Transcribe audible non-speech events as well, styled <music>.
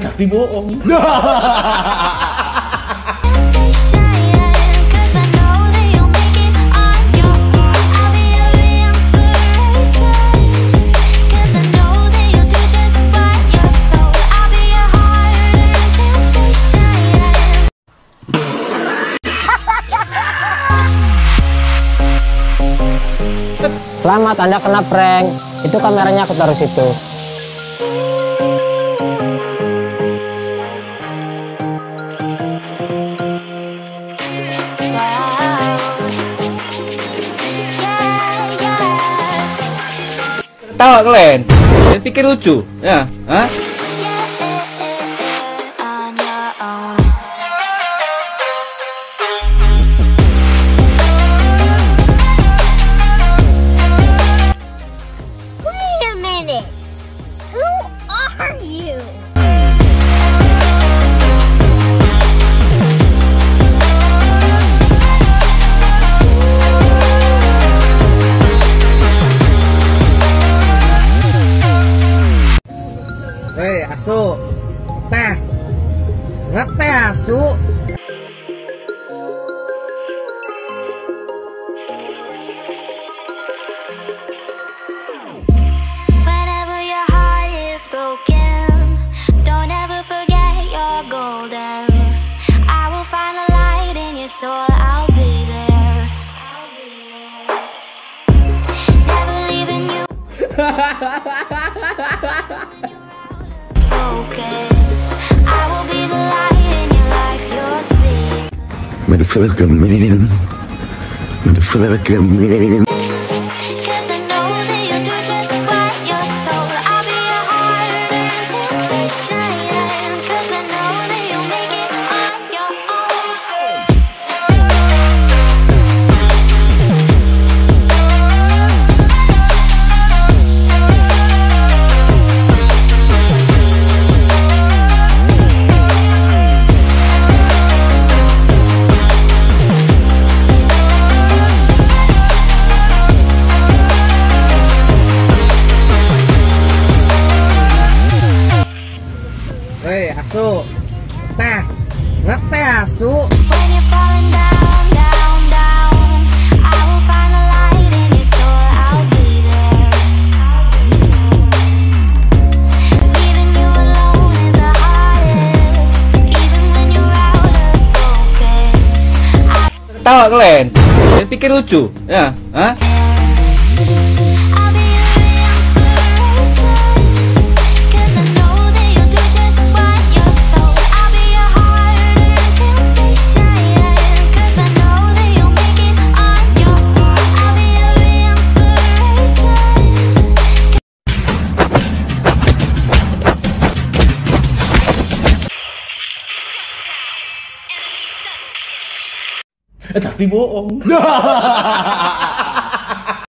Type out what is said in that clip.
tapi bohong. <laughs> Selamat, Anda kena prank. Itu kameranya aku taruh situ. Tawa kalian? Jangan pikir lucu, ya? Hah? Teh. Ngeteh asu. Whenever your heart is broken, don't ever forget you're golden. I will find the light in your soul, I'll be there. Never leaving you. <laughs> Focus. Met de vlugge min. Met de vlugge min. You're out of focus. Tawa kalian? Pikir lucu, ya? Hah? Tapi bohong. <laughs>